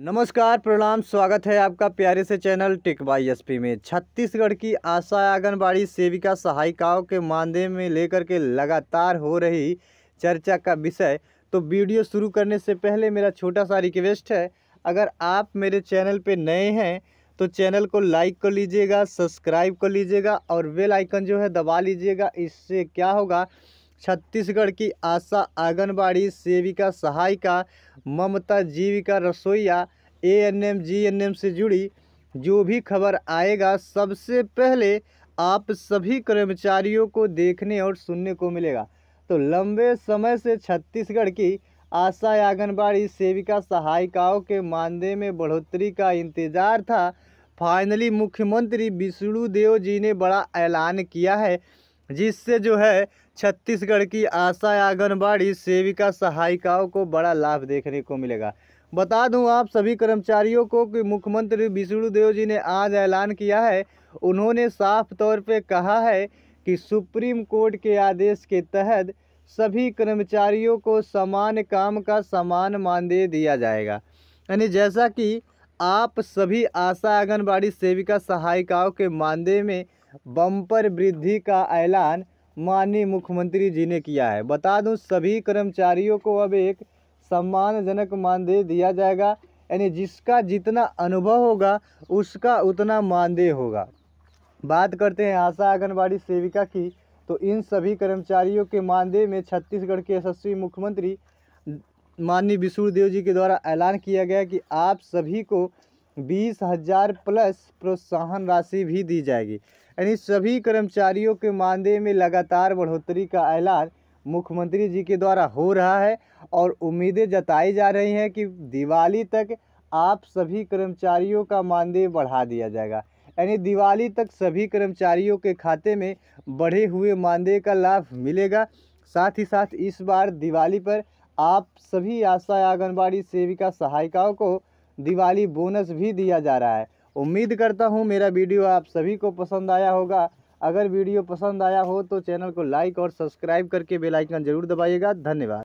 नमस्कार, प्रणाम, स्वागत है आपका प्यारे से चैनल टिक बाई एसपी में। छत्तीसगढ़ की आशा आंगनबाड़ी सेविका सहायिकाओं के मानदेय में लेकर के लगातार हो रही चर्चा का विषय। तो वीडियो शुरू करने से पहले मेरा छोटा सा रिक्वेस्ट है, अगर आप मेरे चैनल पे नए हैं तो चैनल को लाइक कर लीजिएगा, सब्सक्राइब कर लीजिएगा और बेल आइकन जो है दबा लीजिएगा। इससे क्या होगा छत्तीसगढ़ की आशा आंगनबाड़ी सेविका सहायिका ममता Jeevika रसोईया A N M G N M से जुड़ी जो भी खबर आएगा, सबसे पहले आप सभी कर्मचारियों को देखने और सुनने को मिलेगा। तो लंबे समय से छत्तीसगढ़ की आशा आंगनबाड़ी सेविका सहायिकाओं के मानदेय में बढ़ोतरी का इंतज़ार था। फाइनली मुख्यमंत्री विष्णु देव जी ने बड़ा ऐलान किया है जिससे जो है छत्तीसगढ़ की आशा आंगनबाड़ी सेविका सहायिकाओं को बड़ा लाभ देखने को मिलेगा। बता दूँ आप सभी कर्मचारियों को कि मुख्यमंत्री विष्णुदेव जी ने आज ऐलान किया है। उन्होंने साफ़ तौर पे कहा है कि सुप्रीम कोर्ट के आदेश के तहत सभी कर्मचारियों को समान काम का समान मानदेय दिया जाएगा। यानी जैसा कि आप सभी आशा आंगनबाड़ी सेविका सहायिकाओं के मानदेय में बम्पर वृद्धि का ऐलान माननीय मुख्यमंत्री जी ने किया है। बता दूँ, सभी कर्मचारियों को अब एक सम्मानजनक मानदेय दिया जाएगा, यानी जिसका जितना अनुभव होगा, उसका उतना मानदेय होगा। बात करते हैं आशा आंगनबाड़ी सेविका की तो इन सभी कर्मचारियों के मानदेय में छत्तीसगढ़ के यशस्वी मुख्यमंत्री माननीय विष्णुदेव जी के द्वारा ऐलान किया गया कि आप सभी को बीस हज़ार प्लस प्रोत्साहन राशि भी दी जाएगी। यानी सभी कर्मचारियों के मानदेय में लगातार बढ़ोतरी का ऐलान मुख्यमंत्री जी के द्वारा हो रहा है और उम्मीदें जताई जा रही हैं कि दिवाली तक आप सभी कर्मचारियों का मानदेय बढ़ा दिया जाएगा। यानी दिवाली तक सभी कर्मचारियों के खाते में बढ़े हुए मानदेय का लाभ मिलेगा। साथ ही साथ इस बार दिवाली पर आप सभी आशा आंगनबाड़ी सेविका सहायिकाओं को दिवाली बोनस भी दिया जा रहा है। उम्मीद करता हूँ मेरा वीडियो आप सभी को पसंद आया होगा। अगर वीडियो पसंद आया हो तो चैनल को लाइक और सब्सक्राइब करके बेल आइकन ज़रूर दबाइएगा। धन्यवाद।